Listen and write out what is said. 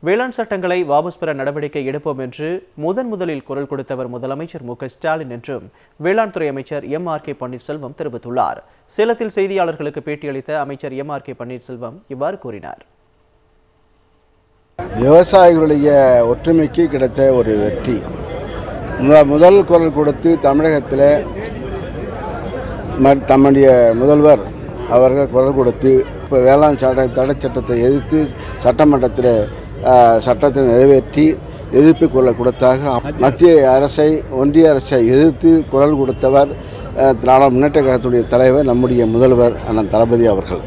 வேளாண் சட்டங்களை வாபஸ் பெற நடவடிக்கை எடுப்போம் என்று முதன் முதலில் குரல் கொடுத்தவர் முதலமைச்சர் மு ஸ்டாலின் என்றும் வேளாண் துறை அமைச்சர் எம் ஆர் கே பன்னீர்செல்வம் தெரிவித்துள்ளார். சேலத்தில் செய்தியாளர்களுக்கு பேட்டியளித்த அமைச்சர் எம் ஆர் கே பன்னீர்செல்வம் இவ்வாறு கூறினார். விவசாயிகளுடைய ஒற்றுமைக்கு கிடைத்த ஒரு வெற்றி. முத- முதல் குரல் கொடுத்து தமிழகத்தில் தம்முடைய முதல்வர் அவர்கள் குரல் கொடுத்து இப்போ வேளாண் சட்ட தடை சட்டத்தை எதிர்த்து சட்டமன்றத்தில் சட்டத்தை நிறைவேற்றி எதிர்ப்பு குரல் கொடுத்தாக மத்திய அரசை ஒன்றிய அரசை எதிர்த்து குரல் கொடுத்தவர் திராவிட முன்னேற்ற கழகத்துடைய தலைவர் நம்முடைய முதல்வர் அண்ணன் தளபதி அவர்கள்.